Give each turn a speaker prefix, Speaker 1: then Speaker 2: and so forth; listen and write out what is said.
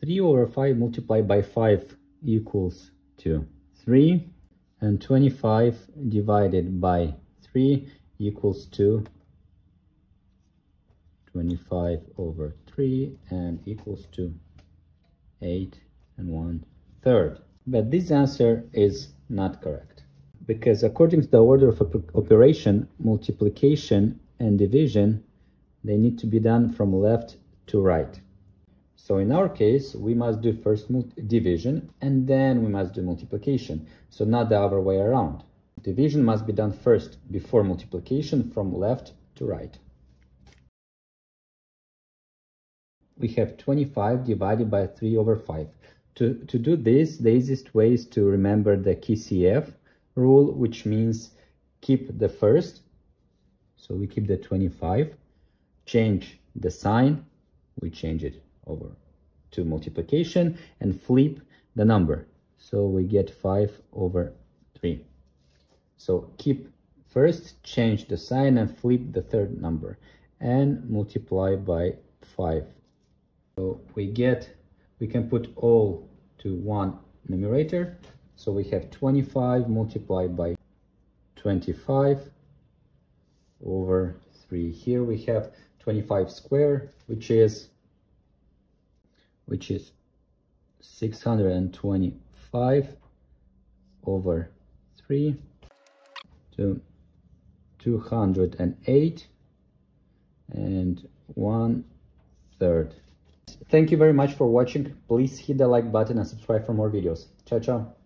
Speaker 1: 3 over 5 multiplied by 5 equals to 3 and 25 divided by 3 equals to 25 over 3 and equals to 8 and 1 third. But this answer is not correct because according to the order of operation, multiplication and division, they need to be done from left to right. So in our case, we must do first division and then we must do multiplication. So not the other way around. Division must be done first before multiplication from left to right. We have 25 divided by 3 over 5. To, to do this, the easiest way is to remember the KCF rule, which means keep the first. So we keep the 25, change the sign, we change it over 2 multiplication and flip the number. So we get 5 over 3. So keep first, change the sign and flip the third number and multiply by 5. So we get, we can put all to one numerator. So we have 25 multiplied by 25 over 3. Here we have 25 square, which is which is 625 over 3 to 208 and one third. Thank you very much for watching. Please hit the like button and subscribe for more videos. Ciao, ciao.